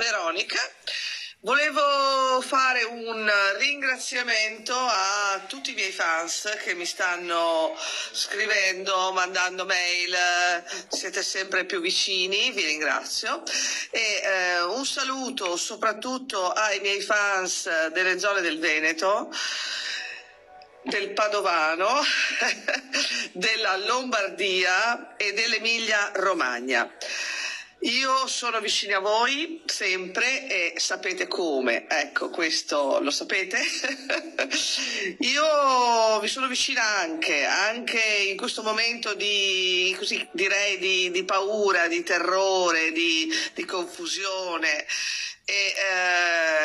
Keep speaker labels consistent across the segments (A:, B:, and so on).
A: Veronica. Volevo fare un ringraziamento a tutti i miei fans che mi stanno scrivendo, mandando mail, siete sempre più vicini, vi ringrazio. E eh, un saluto soprattutto ai miei fans delle zone del Veneto del Padovano, della Lombardia e dell'Emilia Romagna. Io sono vicina a voi sempre e sapete come, ecco questo lo sapete. Io vi sono vicina anche, anche in questo momento di, così direi, di, di paura, di terrore, di, di confusione. E,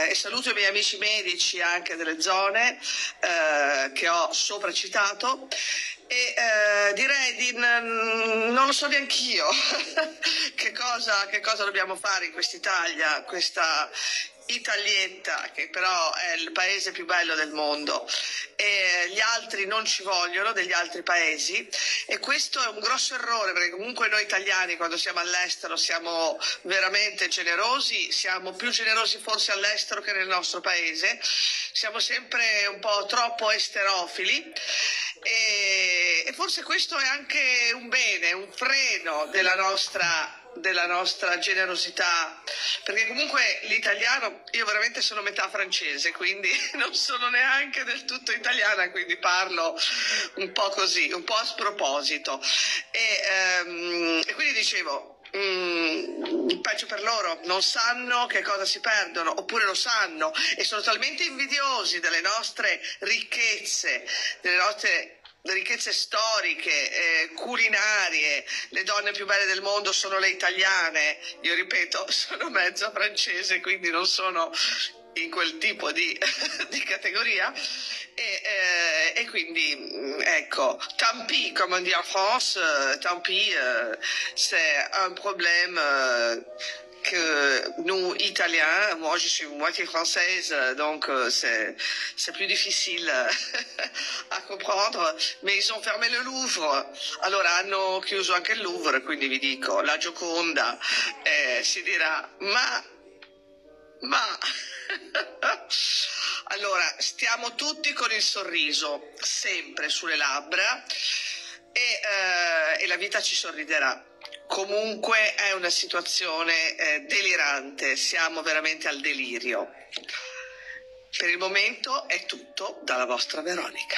A: eh, e, saluto i miei amici medici anche delle zone eh, che ho sopra citato e eh, direi di non lo so neanche io che, cosa, che cosa dobbiamo fare in quest'Italia, questa Italietta, che però è il paese più bello del mondo, e gli altri non ci vogliono degli altri paesi. E questo è un grosso errore perché comunque noi italiani quando siamo all'estero siamo veramente generosi, siamo più generosi forse all'estero che nel nostro paese, siamo sempre un po' troppo esterofili. E, forse questo è anche un bene, un freno della nostra della nostra generosità, perché comunque l'italiano, io veramente sono metà francese, quindi non sono neanche del tutto italiana, quindi parlo un po' così, un po' a sproposito. E, um, e quindi dicevo, mm, peggio per loro, non sanno che cosa si perdono, oppure lo sanno e sono talmente invidiosi delle nostre ricchezze, delle nostre ricchezze storiche, eh, culinarie, le donne più belle del mondo sono le italiane, io ripeto, sono mezzo francese, quindi non sono in quel tipo di, di categoria. E, eh, e, quindi mm, ecco, tant pis, come on dit en France, euh, tant pis, euh, c'est un problème euh, que nous, Italiens, moi je suis moitié française, donc euh, c'est, c'est plus difficile à comprendre, mais ils ont fermé le Louvre, allora hanno chiuso anche il Louvre, quindi vi dico, la Gioconda eh, si dirà, ma, ma... allora, stiamo tutti con il sorriso, sempre sulle labbra, e, eh, e la vita ci sorriderà. Comunque è una situazione eh, delirante, siamo veramente al delirio. Per il momento è tutto dalla vostra Veronica.